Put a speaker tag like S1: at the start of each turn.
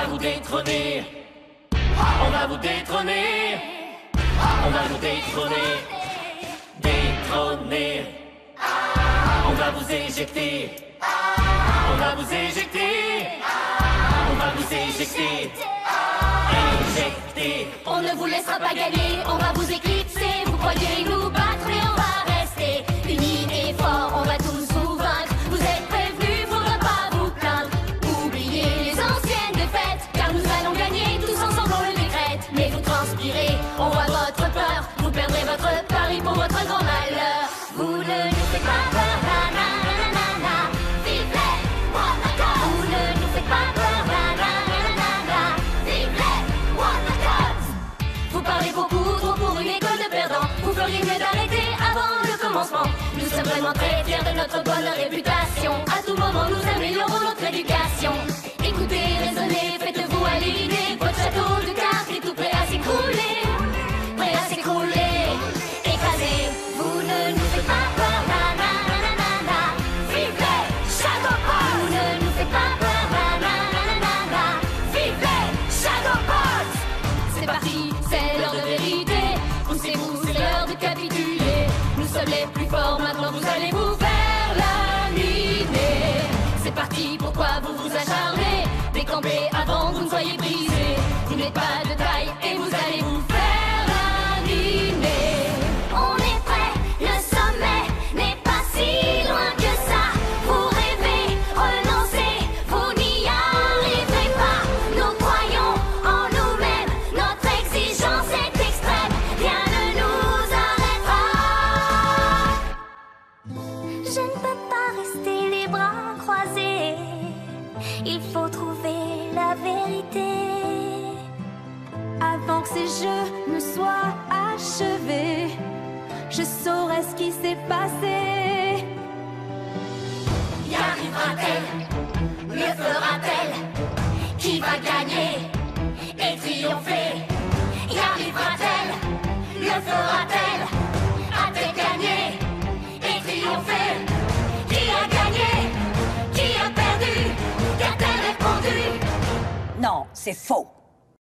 S1: va vous détrôner. On va vous détrôner. On va vous détrôner. Détrôner. On va vous éjecter. On va vous éjecter. On va vous éjecter. Éjecter.
S2: On ne vous laissera pas gagner, on va vous éclipser. Vous croyez nous battre, mais on Nous sommes vraiment très fiers de notre bonne réputation. C'est l'heure de vérité. Poussez-vous, c'est l'heure de capituler. Nous sommes les plus forts, maintenant vous allez vous faire laminer. C'est parti, pourquoi vous vous acharnez? Décampez avant que vous ne soyez brisés. Vous n'êtes pas de taille
S3: Il faut trouver la vérité.
S4: Avant que ces jeux ne soient achevés, je saurai ce qui s'est passé.
S2: Y arrivera-t-elle? Le fera-t-elle? Qui va gagner et triompher? Y arrivera-t-elle? Le fera-t-elle?
S5: Non, c'est faux.